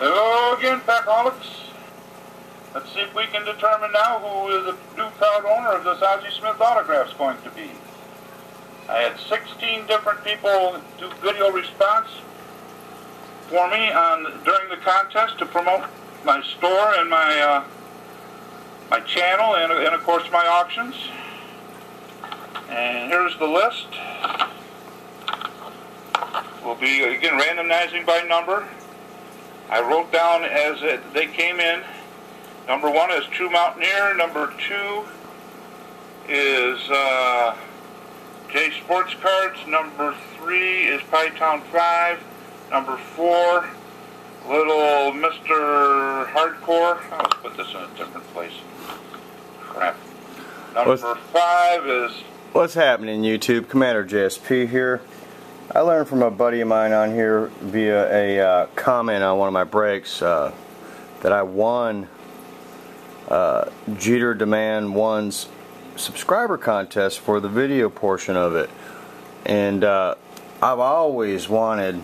Hello again, Packaholics. Let's see if we can determine now who the new proud owner of this Ozzie Smith autograph is going to be. I had 16 different people do video response for me on during the contest to promote my store and my uh, my channel and, and of course my auctions. And here's the list. We'll be again randomizing by number. I wrote down as it, they came in. Number one is True Mountaineer. Number two is uh, J Sports Cards. Number three is Pytown 5. Number four, Little Mr. Hardcore. Let's put this in a different place. Crap. Number What's- five is What's happening YouTube? Commander JSP here. I learned from a buddy of mine on here via a uh, comment on one of my breaks uh, that I won uh, Jeter Da Man 1's subscriber contest for the video portion of it. And uh, I've always wanted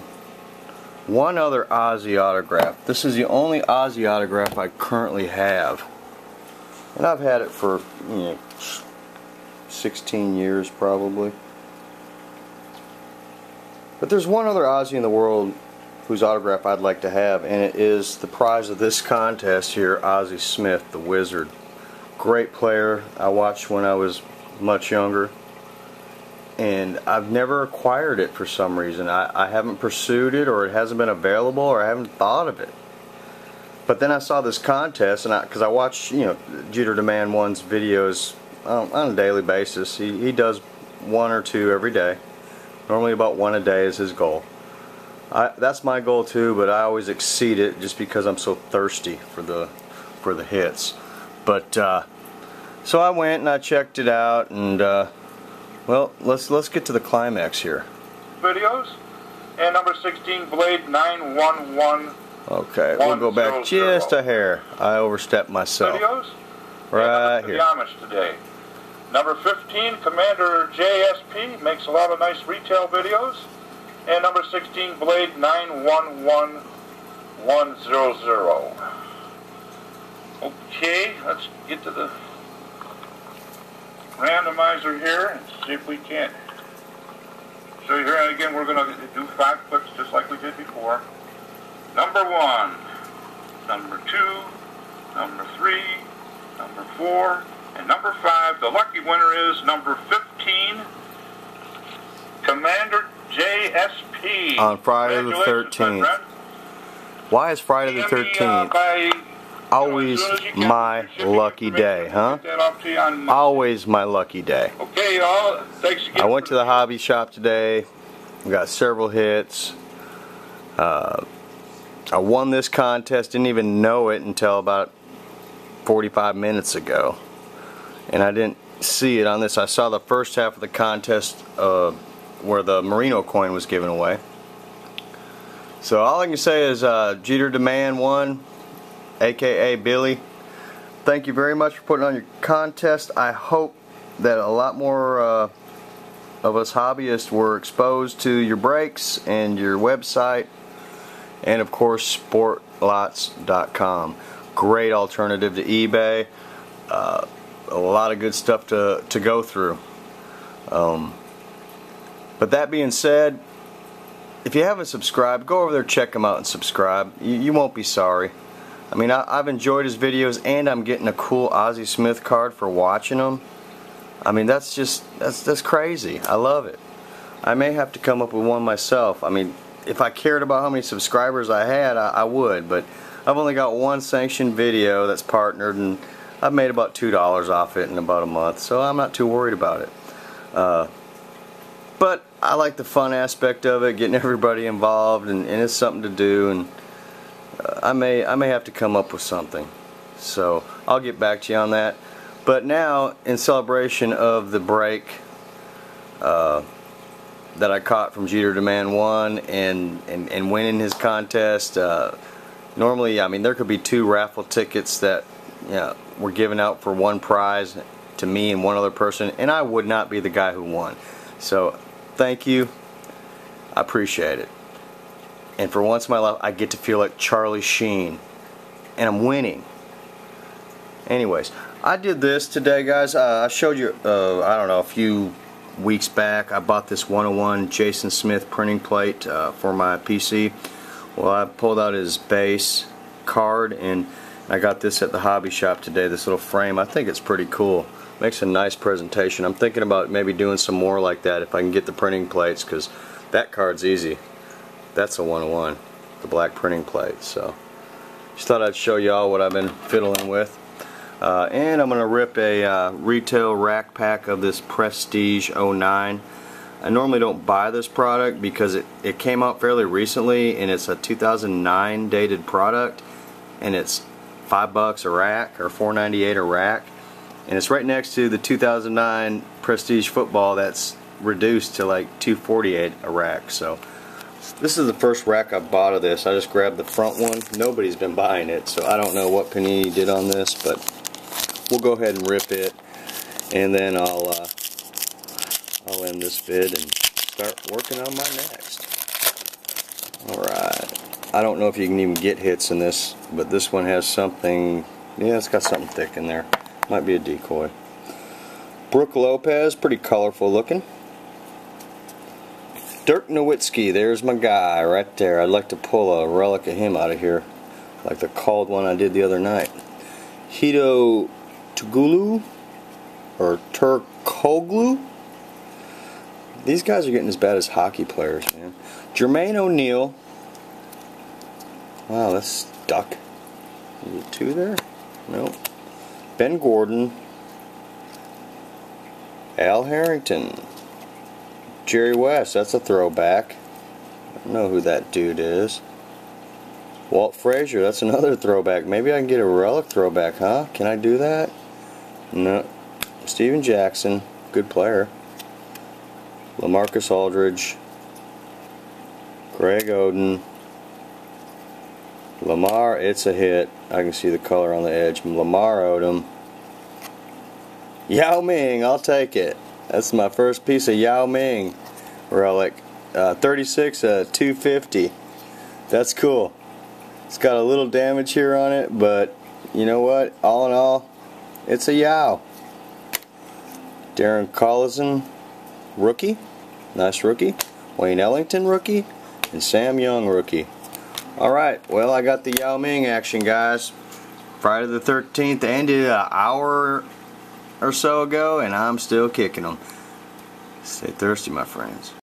one other Ozzy autograph. This is the only Ozzy autograph I currently have. And I've had it for, you know, 16 years probably. But there's one other Aussie in the world whose autograph I'd like to have, and it is the prize of this contest here, Ozzie Smith, the Wizard. Great player. I watched when I was much younger. And I've never acquired it for some reason. I, I haven't pursued it, or it hasn't been available, or I haven't thought of it. But then I saw this contest, and because I, watch, you know, Jeter Da Man One's videos um, on a daily basis. He, he does one or two every day. Normally about one a day is his goal. I, that's my goal too, but I always exceed it just because I'm so thirsty for the for the hits. But uh, so I went and I checked it out, and uh, well, let's let's get to the climax here. videos. And number 16, Blade 911 Okay, we'll go back just a hair. I overstepped myself. videos. Right here. The Amish today. Number 15, Commander JSP makes a lot of nice retail videos. And number 16, Blade 911100. Okay, let's get to the randomizer here and see if we can't. So here again, we're going to do five clicks just like we did before. Number one, number two, number three, number four, and number five. The lucky winner is number 15, Commander JSP. On Friday the 13th. Why is Friday the Give me, uh, 13th always as soon as you can, my lucky day, huh? get that off to you on- Always my lucky day. Okay, y'all. Thanks again. I went to the hobby shop today. Got several hits. Uh, I won this contest. Didn't even know it until about 45 minutes ago, and I didn't see it on this. I saw the first half of the contest uh, where the Merino coin was given away. So all I can say is uh, Jeter Da Man won, aka Billy. Thank you very much for putting on your contest. I hope that a lot more. Uh, of us hobbyists were exposed to your breaks and your website and of course sportlots.com great alternative to ebay uh, a lot of good stuff to, to go through um, but that being said if you haven't subscribed go over there check them out and subscribe you, you won't be sorry I mean I, I've enjoyed his videos and I'm getting a cool Ozzie Smith card for watching them I mean, that's just that's that's crazy. I love it. I may have to come up with one myself. I mean, if I cared about how many subscribers I had, I, I would. But I've only got one sanctioned video that's partnered, and I've made about two dollars off it in about a month, so I'm not too worried about it. Uh, but I like the fun aspect of it, getting everybody involved, and, and it's something to do. And uh, I may I may have to come up with something. So I'll get back to you on that. But now, in celebration of the break uh, that I caught from Jeter Da Man 1 and, and, and winning his contest, uh, normally, I mean, there could be two raffle tickets that know, were given out for one prize to me and one other person, and I would not be the guy who won. So, thank you. I appreciate it. And for once in my life, I get to feel like Charlie Sheen. And I'm winning. Anyways, I did this today, guys. Uh, I showed you, uh, I don't know, a few weeks back. I bought this 101 Jason Smith printing plate uh, for my PC. Well, I pulled out his base card and I got this at the hobby shop today, this little frame. I think it's pretty cool. Makes a nice presentation. I'm thinking about maybe doing some more like that if I can get the printing plates because that card's easy. That's a 101, the black printing plate. So just thought I'd show y'all what I've been fiddling with. Uh, and I'm going to rip a uh, retail rack pack of this Prestige 09. I normally don't buy this product because it, it came out fairly recently and it's a 2009 dated product and it's five bucks a rack or 4.98 a rack. And it's right next to the 2009 Prestige football that's reduced to like 248 a rack. So this is the first rack I bought of this. I just grabbed the front one. Nobody's been buying it so I don't know what Panini did on this but we'll go ahead and rip it. And then I'll uh, I'll end this vid and start working on my next. Alright I don't know if you can even get hits in this but this one has something yeah it's got something thick in there might be a decoy Brook Lopez pretty colorful looking Dirk Nowitzki there's my guy right there I'd like to pull a relic of him out of here like the called one I did the other night Hedo Tugulu or Turkoglu. These guys are getting as bad as hockey players, man. Jermaine O'Neal. Wow, that's stuck. Is two there? Nope. Ben Gordon. Al Harrington. Jerry West, that's a throwback. I don't know who that dude is. Walt Frazier, that's another throwback. Maybe I can get a relic throwback, huh? Can I do that? No. Stephen Jackson, good player. LaMarcus Aldridge. Greg Oden. Lamar, it's a hit. I can see the color on the edge. Lamar Odom. Yao Ming, I'll take it. That's my first piece of Yao Ming relic. Uh, 36 uh, 250. That's cool. It's got a little damage here on it, but you know what? All in all, it's a Yao. Darren Collison, rookie. Nice rookie. Wayne Ellington, rookie. And Sam Young, rookie. Alright, well, I got the Yao Ming action, guys. Friday the 13th ended an hour or so ago, and I'm still kicking them. Stay thirsty, my friends.